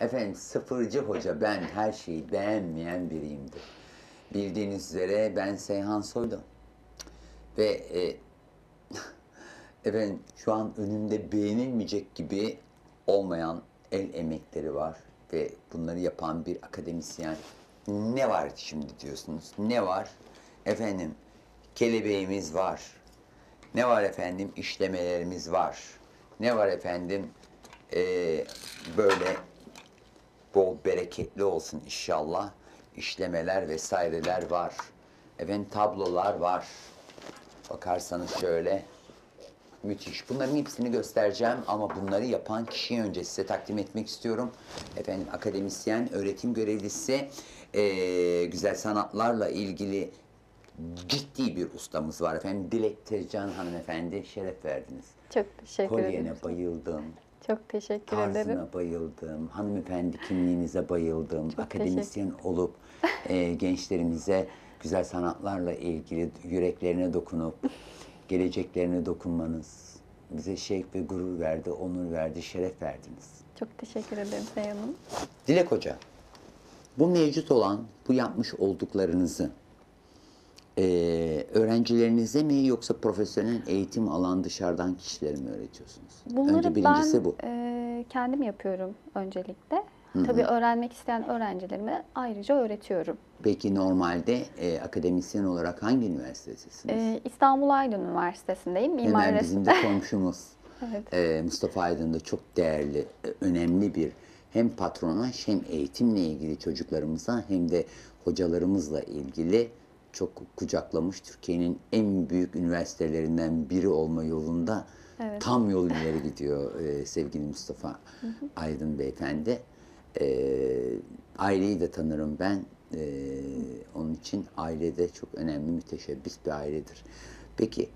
Efendim sıfırcı hoca ben her şeyi beğenmeyen biriyimdir. Bildiğiniz üzere ben Seyhan Soylu. Ve e, efendim şu an önümde beğenilmeyecek gibi olmayan el emekleri var. Ve bunları yapan bir akademisyen. Ne var şimdi diyorsunuz? Ne var? Efendim kelebeğimiz var. Ne var efendim? İşlemelerimiz var. Ne var efendim? Ee, böyle bol bereketli olsun inşallah. İşlemeler vesaireler var. Efendim tablolar var. Bakarsanız şöyle müthiş. Bunların hepsini göstereceğim ama bunları yapan kişiyi önce size takdim etmek istiyorum. Efendim akademisyen, öğretim görevlisi, eee, güzel sanatlarla ilgili ciddi bir ustamız var efendim. Dilek Tezcan hanımefendi şeref verdiniz. Çok teşekkür Kolyene ederim. bayıldım. Çok teşekkür ederim. Tarzına bayıldım. Hanımefendi kimliğinize bayıldım. Çok Akademisyen olup e, gençlerimize güzel sanatlarla ilgili yüreklerine dokunup geleceklerine dokunmanız bize şevk ve gurur verdi, onur verdi, şeref verdiniz. Çok teşekkür ederim Seyhan Hanım. Dilek Hoca, bu mevcut olan, bu yapmış olduklarınızı e, öğrencilerinize mi yoksa profesyonel eğitim alan dışarıdan kişilere mi öğretiyorsunuz? Bunları Önce birincisi ben bu. e, kendim yapıyorum öncelikle. Tabii öğrenmek isteyen öğrencilerime ayrıca öğretiyorum. Peki normalde e, akademisyen olarak hangi üniversitedesiniz? E, İstanbul Aydın Üniversitesi'ndeyim. Mimar Hemen bizim de komşumuz. Evet. E, Mustafa Aydın da çok değerli, e, önemli bir hem patronaj hem eğitimle ilgili çocuklarımıza hem de hocalarımızla ilgili çok kucaklamış. Türkiye'nin en büyük üniversitelerinden biri olma yolunda Evet. tam yol ileri gidiyor e, sevgili Mustafa Aydın Beyefendi. E, aileyi de tanırım ben. E, onun için ailede çok önemli, müteşebbis bir ailedir. Peki,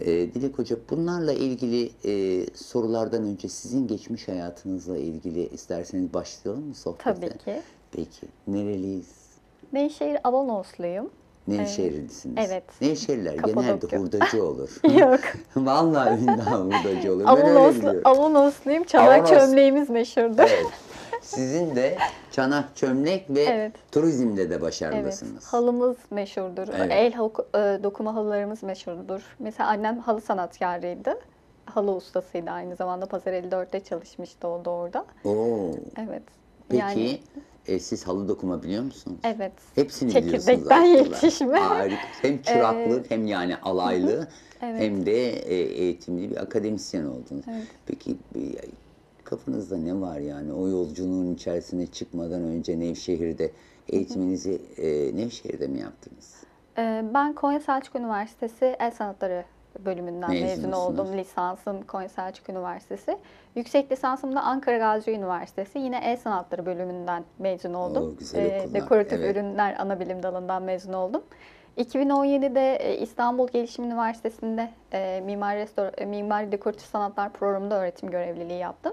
e, Dilek Hoca bunlarla ilgili e, sorulardan önce sizin geçmiş hayatınızla ilgili isterseniz başlayalım mı sohbete? Tabii ki. Peki, nereliyiz? Nevşehir Avanosluyum. Nevşehirlisiniz. evet. Nevşehirliler genelde Kapadokya. hurdacı olur. Yok. Vallahi ünlü hurdacı olur. Biliyorum. Avanosluyum. Çanak Avanos. çömleğimiz meşhurdur. Evet. Sizin de çanak çömlek ve Evet. turizmde de Evet, başarılısınız. halımız meşhurdur. Evet. El e, dokuma halılarımız meşhurdur. Mesela annem halı sanatkarıydı. Halı ustasıydı aynı zamanda. Pazar 54'te çalışmıştı o da orada. Oo. Evet. Peki Yani, e, siz halı dokuma biliyor musunuz? evet. Hepsini biliyorsunuz Çekirdekten aslında. yetişme. Harika. Hem çıraklık hem yani alaylı Evet. hem de e, eğitimli bir akademisyen oldunuz. Evet. Peki kafanızda ne var yani o yolculuğun içerisine çıkmadan önce Nevşehir'de eğitiminizi e, Nevşehir'de mi yaptınız? E, Ben Konya Selçuk Üniversitesi El Sanatları bölümünden mezun oldum. Lisansım Konya Selçuk Üniversitesi. Yüksek lisansım da Ankara Gazi Üniversitesi. Yine El Sanatları bölümünden mezun oldum. Oo, okullar, Dekoratif evet. ürünler ana bilim dalından mezun oldum. 2017'de e, İstanbul Gelişim Üniversitesi'nde e, mimari, restor- e, mimari dekoratif sanatlar programında öğretim görevliliği yaptım.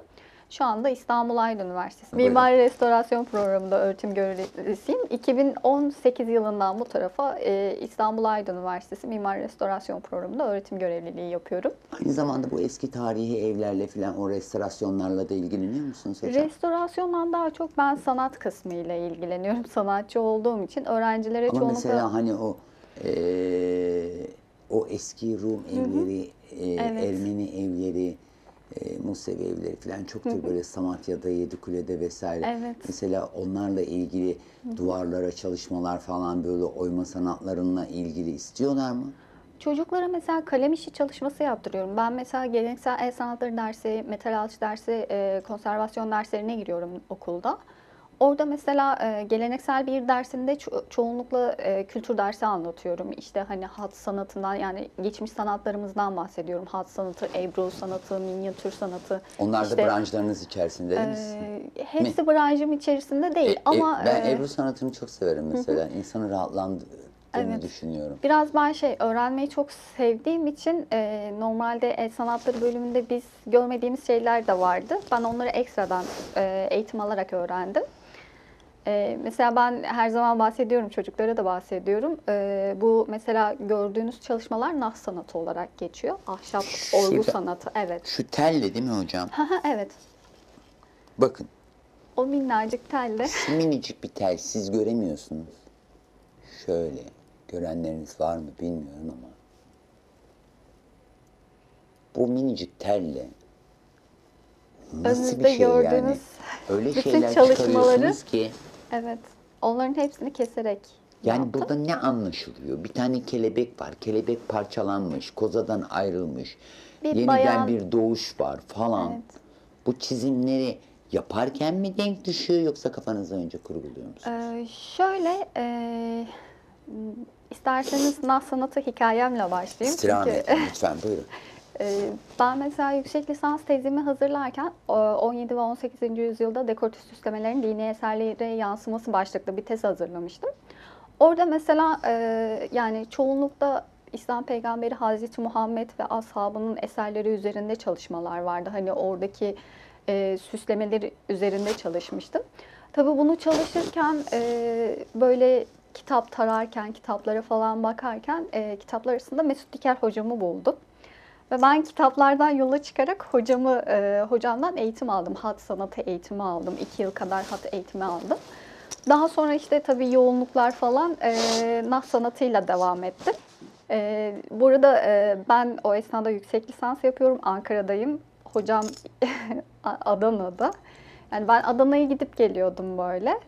Şu anda İstanbul Aydın Üniversitesi Buyurun. Mimari Restorasyon Programı'nda öğretim görevlisiyim. 2018 yılından bu tarafa e, İstanbul Aydın Üniversitesi Mimari Restorasyon Programı'nda öğretim görevliliği yapıyorum. Aynı zamanda bu eski tarihi evlerle falan o restorasyonlarla da ilgileniyor musunuz hocam? Restorasyondan daha çok ben sanat kısmı ile ilgileniyorum. Sanatçı olduğum için öğrencilere Ama çoğunlukla... mesela hani o eee, o eski Rum evleri, eee, Evet. Ermeni evleri, eee, Musevi evleri falan çoktur böyle Samatya'da, Yedikule'de vesaire. Evet. Mesela onlarla ilgili duvarlara çalışmalar falan böyle oyma sanatlarına ilgili istiyorlar mı? Çocuklara mesela kalem işi çalışması yaptırıyorum. Ben mesela geleneksel el sanatları dersi, metal alçı dersi, e, konservasyon derslerine giriyorum okulda. Orada mesela e, geleneksel bir dersinde ço- çoğunlukla e, kültür dersi anlatıyorum. İşte hani hat sanatından yani geçmiş sanatlarımızdan bahsediyorum. Hat sanatı, ebru sanatı, minyatür sanatı. Onlar da İşte, branşlarınız içerisinde değil mi? e, hepsi branşım içerisinde değil E, ama e, ben e, Ebru sanatını çok severim mesela. İnsanı rahatlandırdığını Evet. düşünüyorum. Biraz ben şey öğrenmeyi çok sevdiğim için e, normalde el sanatları bölümünde biz görmediğimiz şeyler de vardı. Ben onları ekstradan e, eğitim alarak öğrendim. E, mesela ben her zaman bahsediyorum, çocuklara da bahsediyorum. E, bu mesela gördüğünüz çalışmalar nah sanatı olarak geçiyor. Ahşap orgu Şurada- sanatı, evet. Şu telle değil mi hocam? Evet. Bakın O minnacık telle. Şu minicik bir tel siz göremiyorsunuz. Şöyle. Görenleriniz var mı bilmiyorum ama. Bu minicik telle nasıl bir Önünüzde şey yani? gördüğünüz Öyle bütün şeyler çalışmaları- çıkarıyorsunuz ki Evet. Onların hepsini keserek yani yaptım. burada ne anlaşılıyor? Bir tane kelebek var. Kelebek parçalanmış, kozadan ayrılmış. Bir Yeniden bayan- bir doğuş var falan. Evet. Bu çizimleri yaparken mi denk düşüyor yoksa kafanızda önce kurguluyor musunuz? Ee, şöyle, e, isterseniz nas sanatı hikayemle başlayayım. İstirham Çünkü edin lütfen buyurun. e, ben mesela yüksek lisans tezimi hazırlarken e, 17 ve 18. yüzyılda dekoratif süslemelerin dini eserlere yansıması başlıklı bir tez hazırlamıştım. Orada mesela e, yani çoğunlukta İslam peygamberi Hazreti Muhammed ve ashabının eserleri üzerinde çalışmalar vardı. Hani oradaki e, süslemeleri üzerinde çalışmıştım. Tabii bunu çalışırken e, böyle kitap tararken, kitaplara falan bakarken e, kitaplar arasında Mesut Diker hocamı buldum. Ve ben kitaplardan yola çıkarak hocamı, e, hocamdan eğitim aldım. Hat sanatı eğitimi aldım. İki yıl kadar hat eğitimi aldım. Daha sonra işte tabii yoğunluklar falan e, nas sanatıyla devam ettim. E, burada e, ben o esnada yüksek lisans yapıyorum. Ankara'dayım. Hocam Adana'da. Yani ben Adana'ya gidip geliyordum böyle.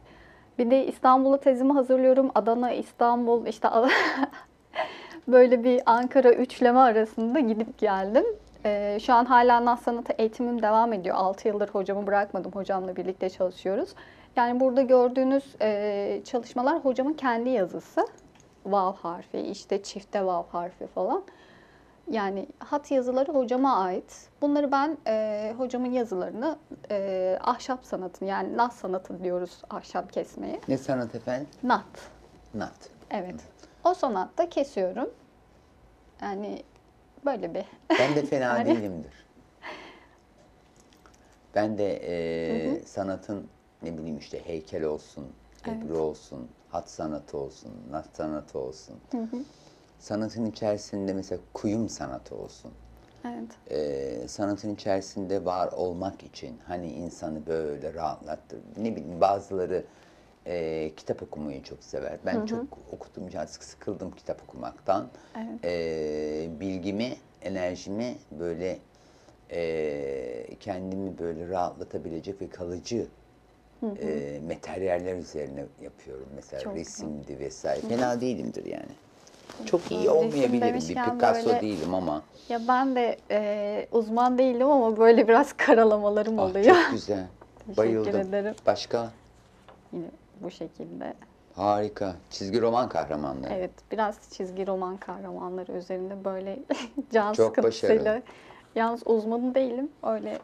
Bir de İstanbul'a tezimi hazırlıyorum. Adana, İstanbul, işte böyle bir Ankara üçleme arasında gidip geldim. Ee, şu an hala nas sanatı eğitimim devam ediyor. 6 yıldır hocamı bırakmadım. Hocamla birlikte çalışıyoruz. Yani burada gördüğünüz e, çalışmalar hocamın kendi yazısı. Vav harfi, işte çifte vav harfi falan. Yani hat yazıları hocama ait. Bunları ben e, hocamın yazılarını e, ahşap sanatını yani nat sanatı diyoruz ahşap kesmeye. Ne sanat efendim? Nat. Nat. Evet. O sanatta kesiyorum. Yani böyle bir. Ben de fena Yani- değilimdir. Ben de e, sanatın ne bileyim işte heykel olsun, ebru olsun, hat sanatı olsun, nat sanatı olsun. Sanatın içerisinde mesela kuyum sanatı olsun. Evet. e, sanatın içerisinde var olmak için hani insanı böyle rahatlattır. Ne bileyim bazıları e, kitap okumayı çok sever. Ben çok okudum, can sık sıkıldım kitap okumaktan. Evet. E, bilgimi, enerjimi böyle e, kendimi böyle rahatlatabilecek ve kalıcı e, materyaller üzerine yapıyorum. Mesela Çok güzel. resimdi vesaire. Fena değilimdir yani. Çok iyi olmayabilirim. Bir Picasso böyle- değilim ama. Ya ben de e, uzman değilim ama böyle biraz karalamalarım Ah, oluyor. çok güzel. Teşekkür Bayıldım. ederim. Başka? Yine bu şekilde. Harika. Çizgi roman kahramanları. Evet, biraz çizgi roman kahramanları üzerinde böyle can Çok sıkıntısıyla. başarılı. Yalnız uzmanı değilim. Öyle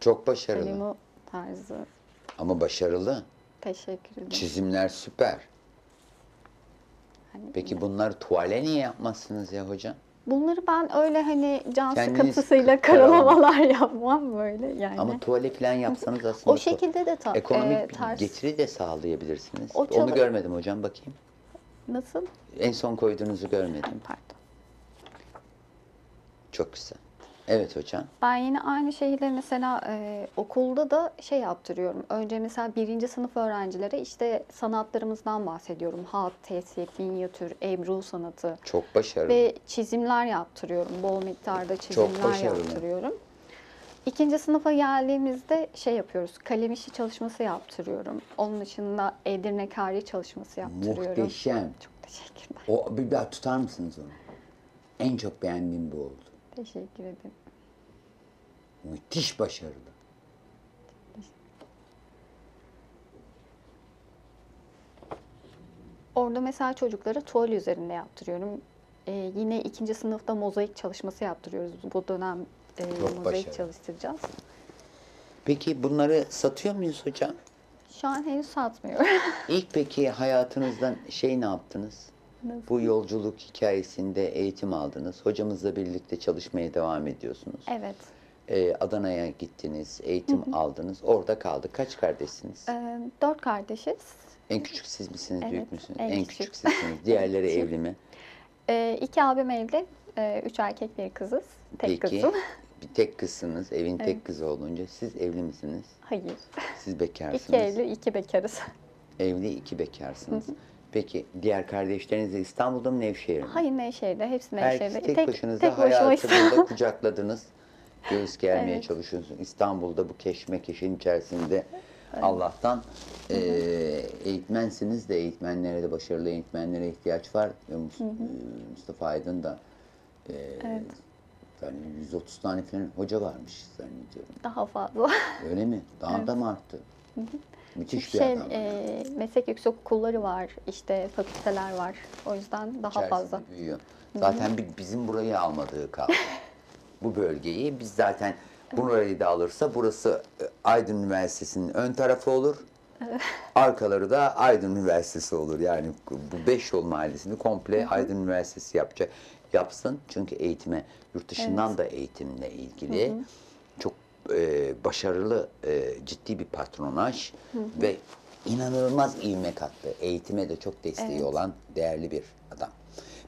Çok başarılı. kelime tarzı. Ama başarılı. Teşekkür ederim. Çizimler süper. Hani Peki bunları tuvale niye yapmazsınız ya hocam? Bunları ben öyle hani can Kendiniz sıkıntısıyla kı- karalama. karalamalar yapmam böyle yani. Ama tuvale falan yapsanız aslında o şekilde de ta- ekonomik e, tarz. getiri de sağlayabilirsiniz. O Onu görmedim hocam bakayım. Nasıl? En son koyduğunuzu görmedim. Pardon. Çok güzel. Evet hocam. Ben yine aynı şekilde mesela e, okulda da şey yaptırıyorum. Önce mesela birinci sınıf öğrencilere işte sanatlarımızdan bahsediyorum. Hat, tesip, minyatür, ebru sanatı Çok başarılı. ve çizimler yaptırıyorum. Bol miktarda çizimler başarılı. yaptırıyorum. İkinci sınıfa geldiğimizde şey yapıyoruz. Kalem işi çalışması yaptırıyorum. Onun dışında Edirne Kari çalışması yaptırıyorum. Muhteşem. Çok teşekkürler. O bir daha tutar mısınız onu? En çok beğendiğim bu oldu. Teşekkür ederim. Müthiş başarılı. Orada mesela çocuklara tuval üzerinde yaptırıyorum. Ee, yine ikinci sınıfta mozaik çalışması yaptırıyoruz. Bu dönem e, mozaik başarılı. çalıştıracağız. Peki bunları satıyor muyuz hocam? Şu an henüz satmıyorum. İlk peki hayatınızdan şey ne yaptınız? Nasıl? Bu yolculuk hikayesinde eğitim aldınız. Hocamızla birlikte çalışmaya devam ediyorsunuz. evet. Ee, Adana'ya gittiniz, eğitim aldınız. Orada kaldı. Kaç kardeşsiniz? Ee, dört kardeşiz. En küçük siz misiniz, Evet, büyük müsünüz? en En, küçük. küçük sizsiniz. Diğerleri evli mi? Ee, iki abim evli. Ee, üç erkek bir kızız. Tek Peki. kızım. bir tek kızsınız. Evin tek Evet. kızı olunca siz evli misiniz? Hayır. Siz bekarsınız. İki evli, iki bekarız. Evli iki bekarsınız. Peki diğer kardeşleriniz de İstanbul'da mı Nevşehir'de mi? Hayır Nevşehir'de, hepsi Herkes Nevşehir'de. tek, başınıza başıma hayatı burada kucakladınız. Göğüs germeye Evet. çalışıyorsunuz. İstanbul'da bu keşmekeşin içerisinde Allah'tan eee, eğitmensiniz de eğitmenlere de başarılı eğitmenlere ihtiyaç var. Ve Mus- eee, Mustafa Aydın da eee, yani 130 tane falan hoca varmış zannediyorum. Daha fazla. Öyle mi? Daha da mı arttı? Müthiş bir şey, adam. e, meslek yüksek okulları var, işte fakülteler var. O yüzden daha İçerisinde fazla. büyüyor. Zaten bi- bizim burayı almadığı kaldı. Bu bölgeyi biz zaten burayı da alırsa burası Aydın Üniversitesi'nin ön tarafı olur. Arkaları da Aydın Üniversitesi olur. Yani bu beş yol mahallesini komple Aydın Üniversitesi yapacak. Yapsın çünkü eğitime, yurt dışından da eğitimle ilgili çok e, başarılı, e, ciddi bir patronaj ve inanılmaz ivme kattı. Eğitime de çok desteği olan değerli bir adam.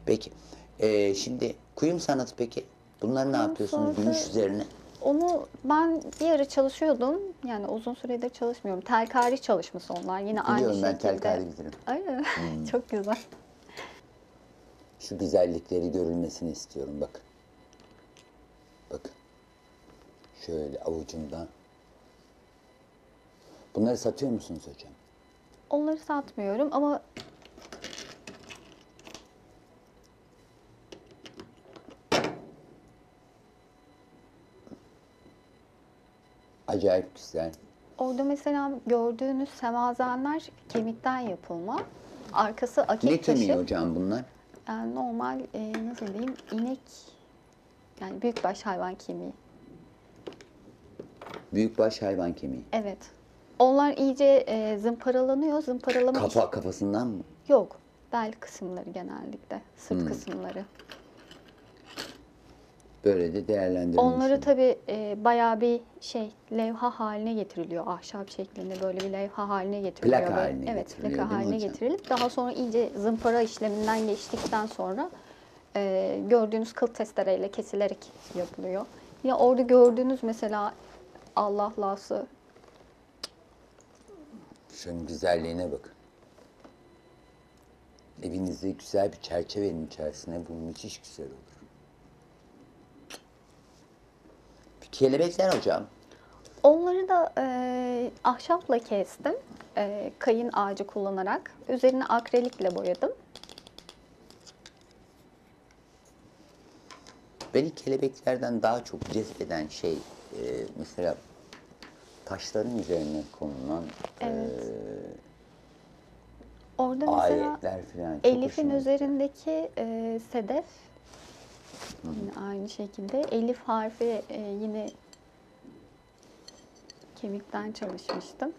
Peki, e, şimdi kuyum sanatı peki? Bunları ne yapıyorsunuz sanatı- gümüş üzerine? Onu ben bir ara çalışıyordum. Yani uzun süredir çalışmıyorum. Telkari çalışması onlar. Yine aynı Biliyorum ben şekilde. telkari bilirim. Öyle mi? Çok güzel. Şu güzellikleri görülmesini istiyorum bak. Bakın. Şöyle avucumda. Bunları satıyor musunuz hocam? Onları satmıyorum ama Acayip güzel. orada mesela gördüğünüz semazenler kemikten yapılma. Arkası akik Ne kemiği taşı. hocam bunlar? Yani normal e, nasıl diyeyim inek yani büyükbaş hayvan kemiği. Büyükbaş hayvan kemiği. Evet. Onlar iyice e, zımparalanıyor. Zımparalama Kafa kafasından mı? yok. Bel kısımları genellikle. Sırt Hmm. kısımları. Böyle de değerlendirilmiş. Onları tabii e, bayağı bir şey levha haline getiriliyor. Ahşap şeklinde böyle bir levha haline getiriliyor. Plaka Böyle- haline evet, getiriliyor, plaka değil mi haline hocam? getirilip daha sonra iyice zımpara işleminden geçtikten sonra e, gördüğünüz kıl testereyle kesilerek yapılıyor. Ya orada gördüğünüz mesela Allah lası Şunun güzelliğine bakın. Evinizde güzel bir çerçevenin içerisine bu müthiş güzel olur. Kelebekler hocam. Onları da e, ahşapla kestim. E, kayın ağacı kullanarak. Üzerine akrelikle boyadım. Beni kelebeklerden daha çok cezbeden şey e, mesela taşların üzerine konulan Evet. e, Orada ayetler falan. Elif'in üzerindeki e, sedef yine aynı şekilde Elif harfi e, yine kemikten çalışmıştım.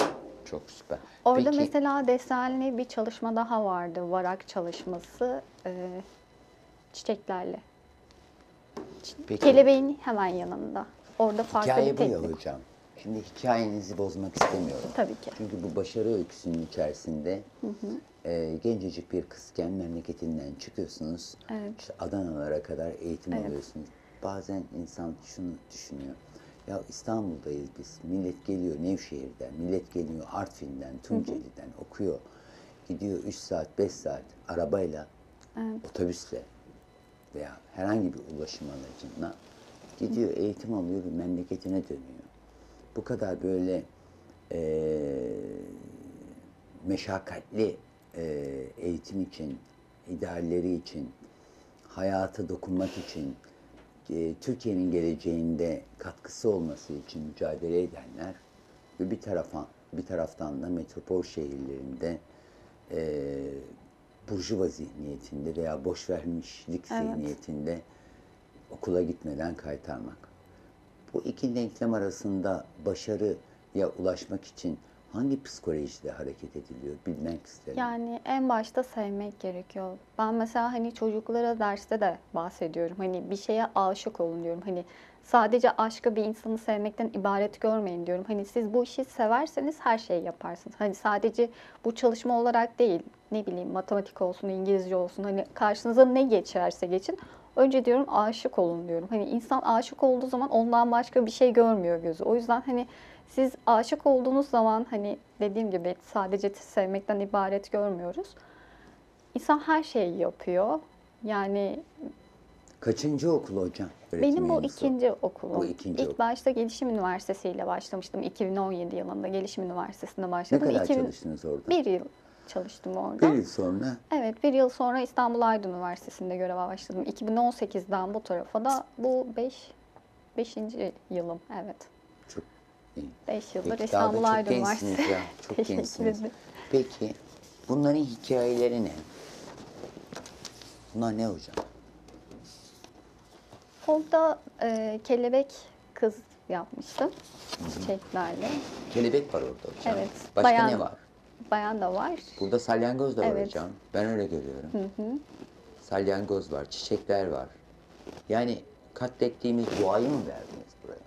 Çok süper. Orada Peki, mesela desenli bir çalışma daha vardı. Varak çalışması e, çiçeklerle. peki, Kelebeğin hemen yanında. Orada farklı hikaye bir bu ya teknik. hocam. Şimdi hikayenizi bozmak istemiyorum. Tabii ki. Çünkü bu başarı öyküsünün içerisinde e, gencecik bir kızken memleketinden çıkıyorsunuz. Evet. İşte Adanalara kadar eğitim Evet. alıyorsunuz. Bazen insan şunu düşünüyor. Ya İstanbul'dayız biz. Millet geliyor Nevşehir'den, millet geliyor Artvin'den, Tunceli'den okuyor. Gidiyor 3 saat, 5 saat arabayla, Evet. otobüsle veya herhangi bir ulaşım aracına gidiyor, eğitim alıyor ve memleketine dönüyor. Bu kadar böyle eee meşakkatli eee, eğitim için, idealleri için, hayata dokunmak için, eee, Türkiye'nin geleceğinde katkısı olması için mücadele edenler ve bir tarafa bir taraftan da metropol şehirlerinde eee burjuva zihniyetinde veya boş vermişlik zihniyetinde okula gitmeden kaytarmak. Bu iki denklem arasında başarıya ulaşmak için hangi psikolojide hareket ediliyor bilmek isterim. Yani en başta sevmek gerekiyor. Ben mesela hani çocuklara derste de bahsediyorum. Hani bir şeye aşık olun diyorum. Hani sadece aşkı bir insanı sevmekten ibaret görmeyin diyorum. Hani siz bu işi severseniz her şeyi yaparsınız. Hani sadece bu çalışma olarak değil. Ne bileyim matematik olsun, İngilizce olsun. Hani karşınıza ne geçerse geçin. Önce diyorum aşık olun diyorum. Hani insan aşık olduğu zaman ondan başka bir şey görmüyor gözü. O yüzden hani siz aşık olduğunuz zaman hani dediğim gibi sadece sevmekten ibaret görmüyoruz. İnsan her şeyi yapıyor. Yani Kaçıncı okul hocam? benim bu ikinci okulum. Bu ikinci İlk okul. başta Gelişim Üniversitesi ile başlamıştım. 2017 yılında Gelişim Üniversitesi'nde Ne başladım. kadar 2000 çalıştınız orada? Bir yıl çalıştım orada. Bir yıl sonra Evet, bir yıl sonra İstanbul Aydın Üniversitesi'nde göreve başladım. 2018'den bu tarafa da bu 5 5. yılım. Evet. çok iyi. 5 yıldır Peki, İstanbul Aydın Üniversitesi. ya. Çok Teşekkür gençsiniz. ederim. Peki bunların hikayeleri ne? Bunlar ne hocam? Orada e, kelebek kız yapmıştım. Çiçeklerle. Kelebek var orada hocam. Evet, Başka bayan- ne var? Bayan da var. Burada salyangoz da var Evet. hocam. Ben öyle görüyorum. Salyangoz var, çiçekler var. Yani katlettiğimiz doğayı mı verdiniz buraya?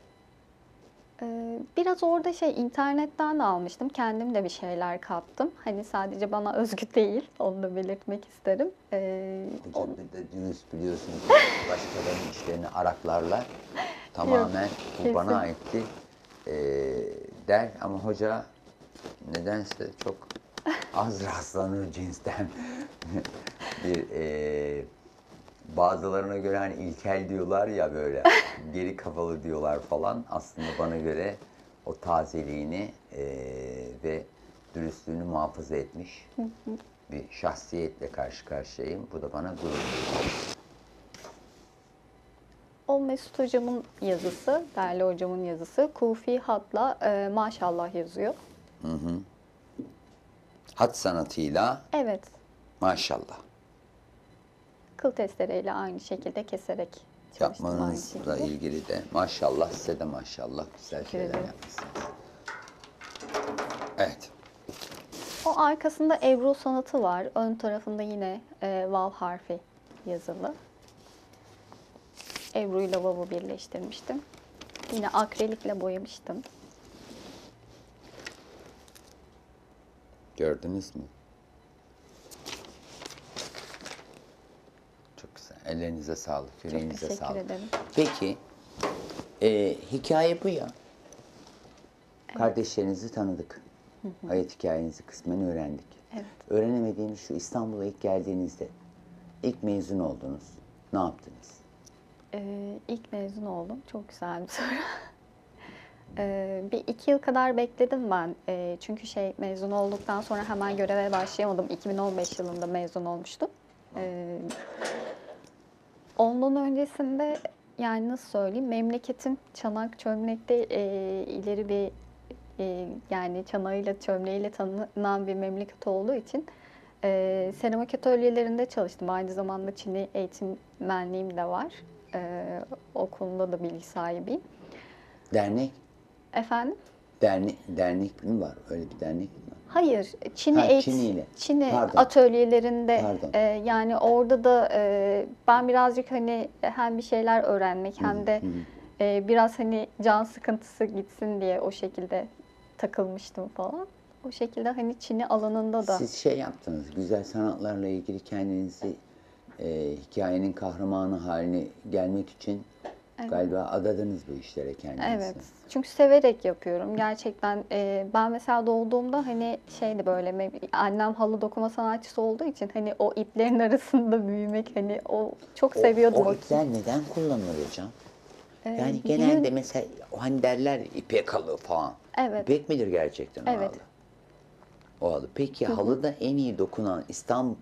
Ee, Biraz orada şey internetten de almıştım. Kendim de bir şeyler kattım. Hani sadece bana özgü değil. Onu da belirtmek isterim. Ee, Hocam bir de dürüst biliyorsunuz başkalarının işlerini araklarlar. Tamamen bu kesin. bana aitti ee, der ama hoca nedense çok az rastlanır cinsten bir ee, bazılarına göre hani ilkel diyorlar ya böyle geri kafalı diyorlar falan aslında bana göre o tazeliğini ee, ve dürüstlüğünü muhafaza etmiş bir şahsiyetle karşı karşıyayım. Bu da bana gurur veriyor. O Mesut hocamın yazısı, değerli hocamın yazısı. Kufi hatla e, maşallah yazıyor. Hat sanatıyla Evet, maşallah kıl testereyle aynı şekilde keserek çalıştım aynı yapmanızla şekilde. ilgili de maşallah size de maşallah güzel şeyler ederim. yapmışsınız. Evet. O arkasında Ebru sanatı var. Ön tarafında yine e, vav harfi yazılı. Ebru ile vav'ı birleştirmiştim. Yine akrelikle boyamıştım. Gördünüz mü? Çok güzel. Ellerinize sağlık, yüreğinize teşekkür sağlık. ederim. Peki, e, hikaye bu ya. Kardeşlerinizi tanıdık. Hayat hikayenizi kısmen öğrendik. Evet. Öğrenemediğimiz şu İstanbul'a ilk geldiğinizde, ilk mezun oldunuz. Ne yaptınız? Ee, ilk mezun oldum. Çok güzel bir soru. Ee, bir iki yıl kadar bekledim ben. Ee, çünkü şey mezun olduktan sonra hemen göreve başlayamadım. 2015 yılında mezun olmuştum. Ee, ondan öncesinde yani nasıl söyleyeyim memleketim Çanak Çömlek'te e, ileri bir e, yani çanağıyla çömleğiyle tanınan bir memleket olduğu için e, seramik atölyelerinde çalıştım. Aynı zamanda Çin'i eğitmenliğim de var. E, o da bilgi sahibiyim. Dernek? Efendim? Dernek, dernek mi var? Öyle bir dernek mi var? Hayır, Çin'i Ha, eğit- Çin'iyle. Çin'i Pardon. atölyelerinde Pardon. e, yani orada da e, ben birazcık hani hem bir şeyler öğrenmek hem de e, biraz hani can sıkıntısı gitsin diye o şekilde takılmıştım falan. O şekilde hani Çin'i alanında da Siz şey yaptınız, güzel sanatlarla ilgili kendinizi e, hikayenin kahramanı haline gelmek için galiba adadınız bu işlere kendinizi. Evet. Çünkü severek yapıyorum. Gerçekten e, ben mesela doğduğumda hani şeydi böyle annem halı dokuma sanatçısı olduğu için hani o iplerin arasında büyümek hani o çok seviyordum. O, o ipler neden kullanılır hocam? Ee, Yani yün- genelde mesela hani derler ipek halı falan. Evet. İpek midir gerçekten o Evet. halı? O halı. Peki halıda en iyi dokunan İstanbul,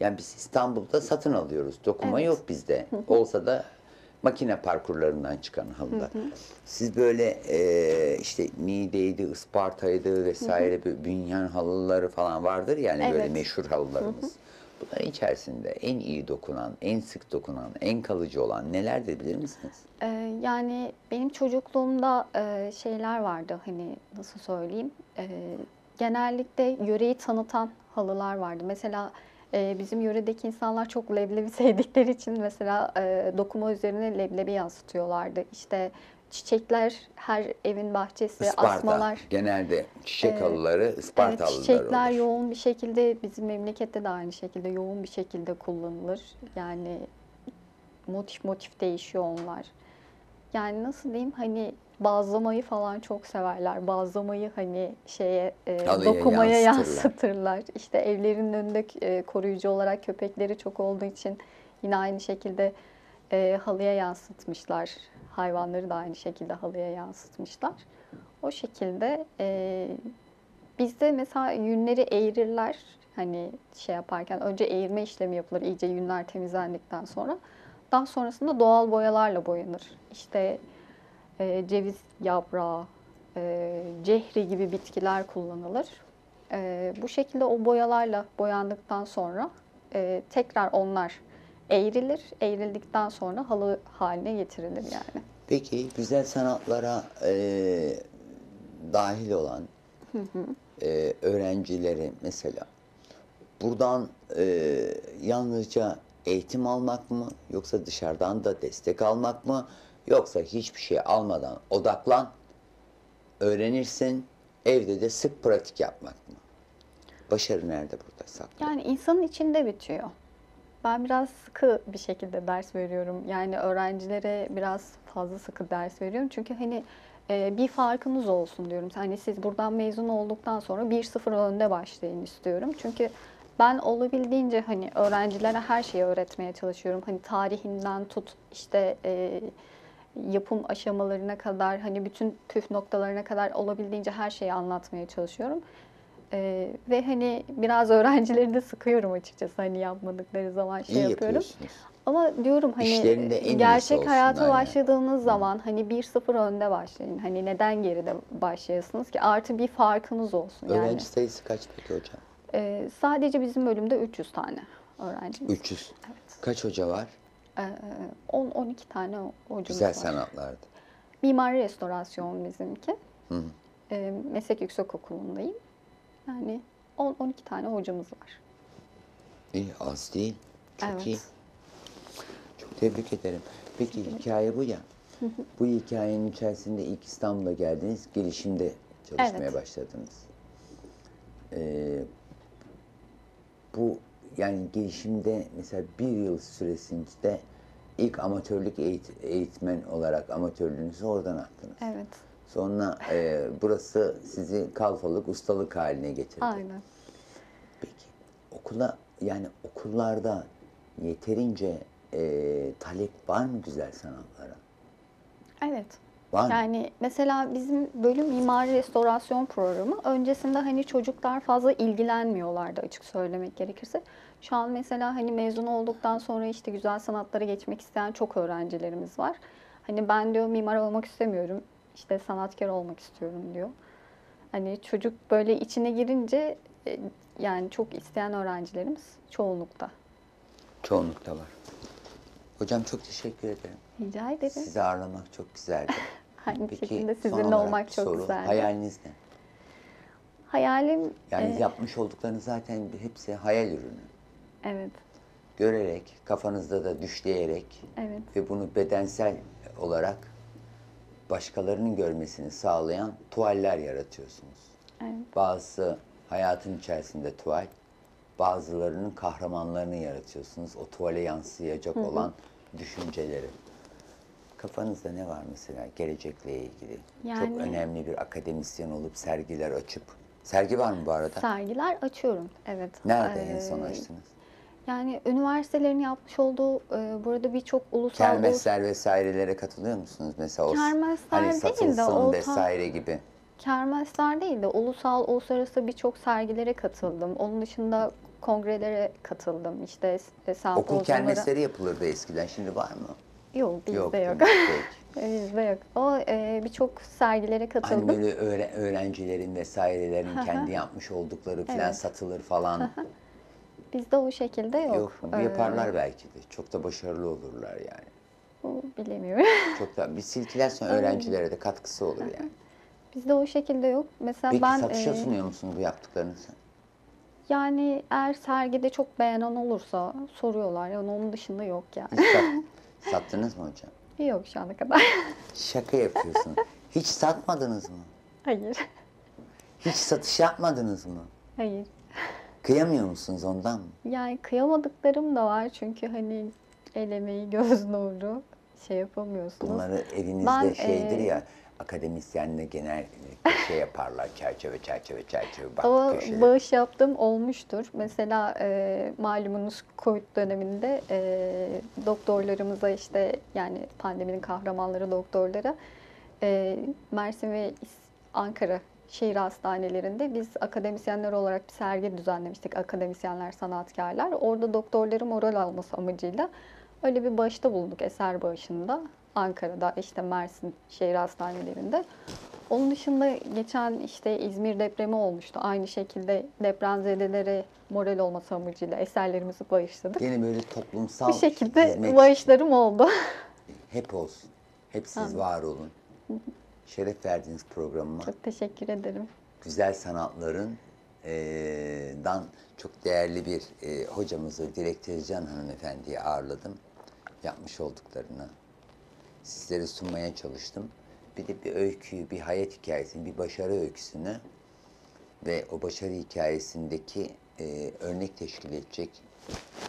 yani biz İstanbul'da satın alıyoruz. Dokuma Evet. yok bizde. Olsa da makine parkurlarından çıkan halılar. Siz böyle e, işte Niğde'ydi, Isparta'ydı vesaire böyle bünyen halıları falan vardır yani böyle Evet. meşhur halılarımız. Bunların içerisinde en iyi dokunan, en sık dokunan, en kalıcı olan neler de bilir misiniz? Ee, yani benim çocukluğumda e, şeyler vardı hani nasıl söyleyeyim e, genellikle yöreyi tanıtan halılar vardı. Mesela e, bizim yöredeki insanlar çok leblebi sevdikleri için mesela e, dokuma üzerine leblebi yansıtıyorlardı. İşte çiçekler her evin bahçesi, Isparta. asmalar. Genelde çiçek Ee, halıları Isparta Evet, çiçekler olur. yoğun bir şekilde bizim memlekette de aynı şekilde yoğun bir şekilde kullanılır. Yani motif motif değişiyor onlar. Yani nasıl diyeyim hani bazlamayı falan çok severler. Bazlamayı hani şeye e, dokumaya yansıtırlar. yansıtırlar. İşte evlerinin önünde e, koruyucu olarak köpekleri çok olduğu için yine aynı şekilde e, halıya yansıtmışlar. Hayvanları da aynı şekilde halıya yansıtmışlar. O şekilde e, bizde mesela yünleri eğirirler. Hani şey yaparken önce eğirme işlemi yapılır iyice yünler temizlendikten sonra. Daha sonrasında doğal boyalarla boyanır. İşte e, ceviz yaprağı, e, cehri gibi bitkiler kullanılır. E, bu şekilde o boyalarla boyandıktan sonra e, tekrar onlar eğrilir. Eğrildikten sonra halı haline getirilir yani. Peki güzel sanatlara e, dahil olan e, öğrencileri mesela buradan e, yalnızca eğitim almak mı yoksa dışarıdan da destek almak mı yoksa hiçbir şey almadan odaklan öğrenirsin evde de sık pratik yapmak mı? Başarı nerede burada saklı? Yani insanın içinde bitiyor. Ben biraz sıkı bir şekilde ders veriyorum. Yani öğrencilere biraz fazla sıkı ders veriyorum. Çünkü hani e, bir farkınız olsun diyorum. Hani siz buradan mezun olduktan sonra 1-0 önde başlayın istiyorum. Çünkü ben olabildiğince hani öğrencilere her şeyi öğretmeye çalışıyorum. Hani tarihinden tut işte e, yapım aşamalarına kadar hani bütün püf noktalarına kadar olabildiğince her şeyi anlatmaya çalışıyorum. Ee, ve hani biraz öğrencileri de sıkıyorum açıkçası hani yapmadıkları zaman şey İyi yapıyorum. Ama diyorum hani gerçek hayata yani. başladığınız zaman hani 1-0 önde başlayın. Hani neden geride başlayasınız ki? Artı bir farkınız olsun yani. Öğrenci sayısı kaç peki hocam? Ee, sadece bizim bölümde 300 tane öğrencimiz. 300. Evet. Kaç hoca var? Ee, 10-12 tane hocamız Güzel var. sanatlarda. Mimari restorasyon bizimki. Hı hı. Ee, meslek yüksekokulu'ndayım. Yani 10-12 tane hocamız var. İyi, az değil. Çok Evet. iyi. Çok tebrik ederim. Peki hikaye bu ya. bu hikayenin içerisinde ilk İstanbul'a geldiniz, gelişimde çalışmaya Evet. başladınız. Ee, bu yani gelişimde mesela bir yıl süresinde ilk amatörlük eğit- eğitmen olarak amatörlüğünüzü oradan attınız. Evet. Sonra e, burası sizi kalfalık, ustalık haline getirdi. Aynen. Peki okula yani okullarda yeterince e, talep var mı güzel sanatlara? Evet. Var mı? Yani mesela bizim bölüm mimari restorasyon programı öncesinde hani çocuklar fazla ilgilenmiyorlardı açık söylemek gerekirse. Şu an mesela hani mezun olduktan sonra işte güzel sanatlara geçmek isteyen çok öğrencilerimiz var. Hani ben diyor mimar olmak istemiyorum. işte sanatkar olmak istiyorum diyor. Hani çocuk böyle içine girince e, yani çok isteyen öğrencilerimiz çoğunlukta. Çoğunlukta var. Hocam çok teşekkür ederim. Rica ederim. Sizi ağırlamak çok güzeldi. Aynı şekilde son sizinle olmak çok soru. güzeldi. Hayaliniz ne? Hayalim Yani e, yapmış olduklarınız zaten hepsi hayal ürünü. evet. Görerek, kafanızda da düşleyerek Evet. ve bunu bedensel olarak başkalarının görmesini sağlayan tuvaller yaratıyorsunuz. Evet. Bazısı hayatın içerisinde tuval, bazılarının kahramanlarını yaratıyorsunuz. O tuvale yansıyacak olan düşünceleri. Kafanızda ne var mesela gelecekle ilgili? Çok Yani- önemli bir akademisyen olup sergiler açıp. Sergi var mı bu arada? Sergiler açıyorum. Evet. Nerede en Ee, son açtınız? Yani üniversitelerin yapmış olduğu e, burada birçok ulusal ulus- Kermesler vesairelere katılıyor musunuz? Mesela o Kermesler hani değil de satılsın o tam- vesaire gibi. kermesler değil de ulusal uluslararası birçok sergilere katıldım. Onun dışında kongrelere katıldım. İşte e, Okul kermesleri yapılırdı eskiden. Şimdi var mı? Yok bizde yok. Peki. bizde yok. O e, birçok sergilere katıldım. Hani böyle öğre- öğrencilerin vesairelerin kendi yapmış oldukları falan Evet. satılır falan. Bizde o şekilde yok. Yok? Ee, Yaparlar belki de. Çok da başarılı olurlar yani. bilemiyorum. Çok da bir silkilersen öğrencilere de katkısı olur yani. Bizde o şekilde yok. Mesela Peki ben satışa e, sunuyor musunuz bu yaptıklarınızı? Yani eğer sergide çok beğenen olursa soruyorlar. Yani onun dışında yok yani. Sattınız mı hocam? yok şu ana kadar. Şaka yapıyorsun. Hiç satmadınız mı? Hayır. Hiç satış yapmadınız mı? Hayır. Kıyamıyor musunuz ondan mı? Yani kıyamadıklarım da var çünkü hani El emeği, göz nuru şey yapamıyorsunuz. Bunları evinizde Ben, şeydir e, ya akademisyenle genel şey yaparlar çerçeve çerçeve çerçeve bak Ama bağış yaptığım olmuştur. Mesela e, malumunuz Covid döneminde e, doktorlarımıza işte yani pandeminin kahramanları doktorlara e, Mersin ve Ankara şehir hastanelerinde biz akademisyenler olarak bir sergi düzenlemiştik. Akademisyenler, sanatkarlar. Orada doktorların moral alması amacıyla öyle bir bağışta bulunduk eser bağışında. Ankara'da işte Mersin şehir hastanelerinde. Onun dışında geçen işte İzmir depremi olmuştu. Aynı şekilde depremzedelere moral olması amacıyla eserlerimizi bağışladık. Yine böyle toplumsal Bu şekilde hizmet bağışlarım oldu. hep olsun. Hep siz var olun. Şeref verdiniz programıma. Çok teşekkür ederim. güzel sanatların eee, dan çok değerli bir eee, hocamızı Dilek Tezcan hanımefendiyi ağırladım. Yapmış olduklarını sizlere sunmaya çalıştım. Bir de bir öyküyü, bir hayat hikayesini, bir başarı öyküsünü ve o başarı hikayesindeki eee, örnek teşkil edecek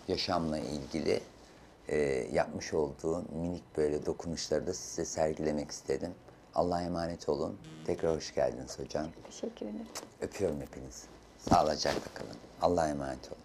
yaşamla ilgili eee, yapmış olduğu minik böyle dokunuşları da size sergilemek istedim. Allah'a emanet olun. Tekrar hoş geldiniz hocam. Teşekkür ederim. Öpüyorum hepinizi. Sağlıcakla kalın. Allah'a emanet olun.